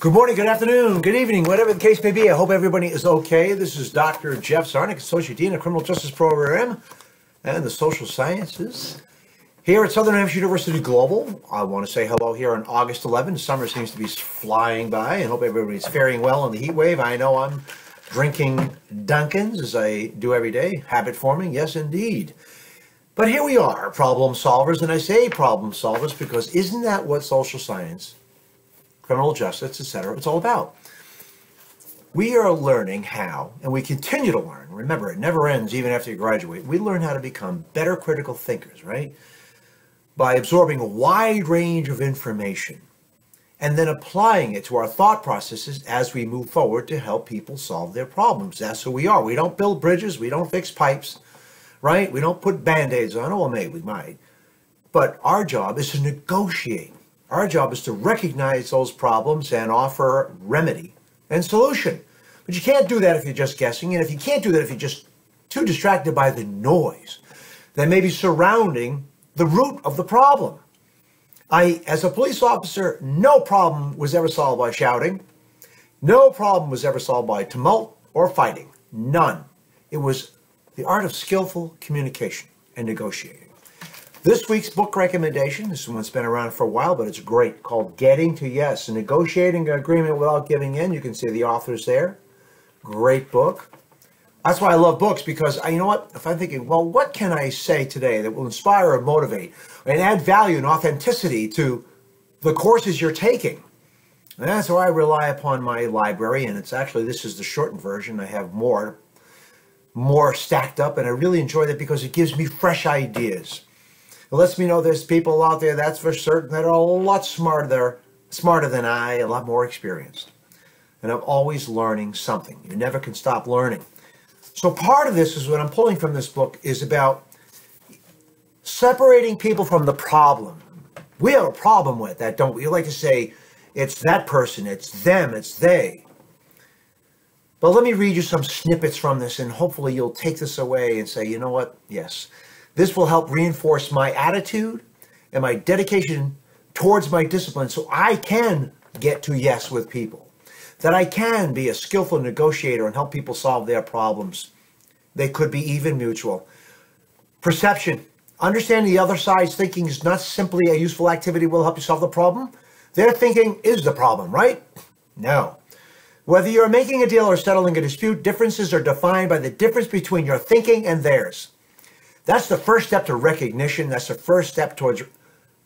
Good morning, good afternoon, good evening, whatever the case may be. I hope everybody is okay. This is Dr. Jeff Czarnec, Associate Dean of Criminal Justice Program and the Social Sciences. Here at Southern Hampshire University Global, I want to say hello here on August 11. Summer seems to be flying by and hope everybody's faring well in the heat wave. I know I'm drinking Dunkin's as I do every day. Habit forming, yes, indeed. But here we are, problem solvers, and I say problem solvers because isn't that what social science, criminal justice, etc., it's all about? We are learning how, and we continue to learn. Remember, it never ends even after you graduate. We learn how to become better critical thinkers, right? By absorbing a wide range of information and then applying it to our thought processes as we move forward to help people solve their problems. That's who we are. We don't build bridges, we don't fix pipes, right? We don't put band aids on. Oh, well, maybe we might. But our job is to negotiate. Our job is to recognize those problems and offer remedy and solution. But you can't do that if you're just guessing. And if you can't do that if you're just too distracted by the noise that may be surrounding the root of the problem. I, as a police officer, no problem was ever solved by shouting. No problem was ever solved by tumult or fighting. None. It was the art of skillful communication and negotiating. This week's book recommendation, this one's been around for a while, but it's great, called Getting to Yes, Negotiating an Agreement Without Giving In. You can see the authors there. Great book. That's why I love books because I, you know what? If I'm thinking, well, what can I say today that will inspire or motivate and add value and authenticity to the courses you're taking? And that's why I rely upon my library, and it's actually this is the shortened version. I have more more stacked up, and I really enjoy that because it gives me fresh ideas. It lets me know there's people out there, that's for certain, that are a lot smarter, smarter than I, a lot more experienced. And I'm always learning something. You never can stop learning. So part of this is what I'm pulling from this book is about separating people from the problem. We have a problem with that, don't we? You like to say, it's that person, it's them, it's they. But let me read you some snippets from this, and hopefully you'll take this away and say, you know what? Yes, this will help reinforce my attitude and my dedication towards my discipline so I can get to yes with people. That I can be a skillful negotiator and help people solve their problems. They could be even mutual. Perception. Understanding the other side's thinking is not simply a useful activity will help you solve the problem. Their thinking is the problem, right? No. Whether you're making a deal or settling a dispute, differences are defined by the difference between your thinking and theirs. That's the first step to recognition. That's the first step towards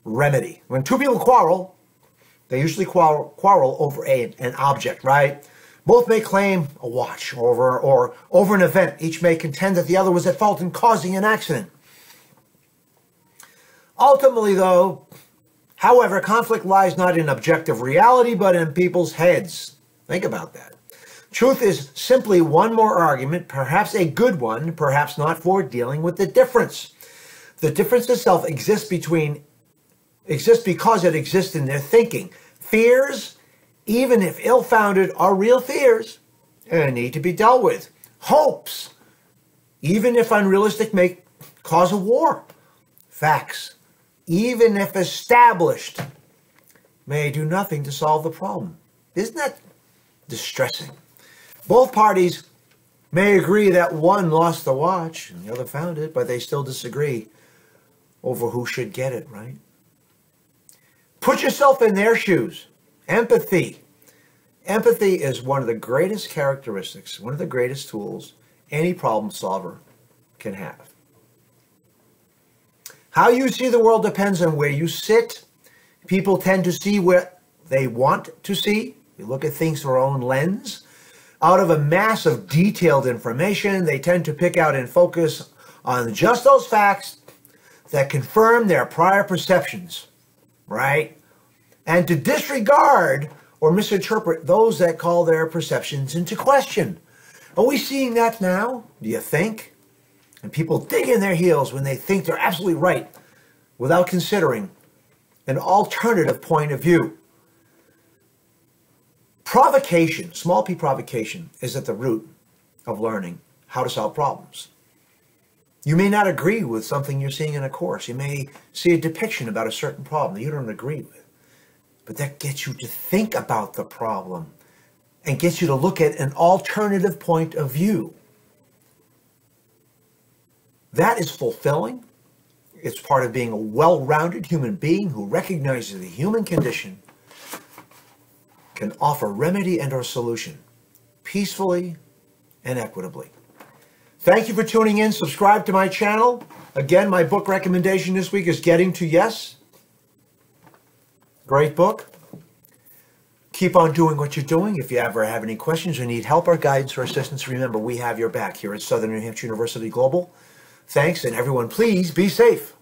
remedy. When two people quarrel, they usually quarrel, quarrel over a, an object, right? Both may claim a watch over or over an event. Each may contend that the other was at fault in causing an accident. Ultimately, though, however, conflict lies not in objective reality, but in people's heads. Think about that. Truth is simply one more argument, perhaps a good one, perhaps not for dealing with the difference. The difference itself exists between exists because it exists in their thinking. Fears, even if ill-founded, are real fears and need to be dealt with. Hopes, even if unrealistic, may cause a war. Facts, even if established, may do nothing to solve the problem. Isn't that distressing. Both parties may agree that one lost the watch and the other found it, but they still disagree over who should get it, right? Put yourself in their shoes. Empathy. Empathy is one of the greatest characteristics, one of the greatest tools any problem solver can have. How you see the world depends on where you sit. People tend to see what they want to see we look at things through our own lens. Out of a mass of detailed information, they tend to pick out and focus on just those facts that confirm their prior perceptions, right? And to disregard or misinterpret those that call their perceptions into question. Are we seeing that now? Do you think? And people dig in their heels when they think they're absolutely right without considering an alternative point of view. Provocation, small p provocation, is at the root of learning how to solve problems. You may not agree with something you're seeing in a course. You may see a depiction about a certain problem that you don't agree with. but that gets you to think about the problem and gets you to look at an alternative point of view. That is fulfilling. It's part of being a well rounded human being who recognizes the human condition, can offer remedy and or solution peacefully and equitably. Thank you for tuning in. Subscribe to my channel. Again, my book recommendation this week is Getting to Yes. Great book. Keep on doing what you're doing. If you ever have any questions or need help or guidance or assistance, remember we have your back here at Southern New Hampshire University Global. Thanks, and everyone, please be safe.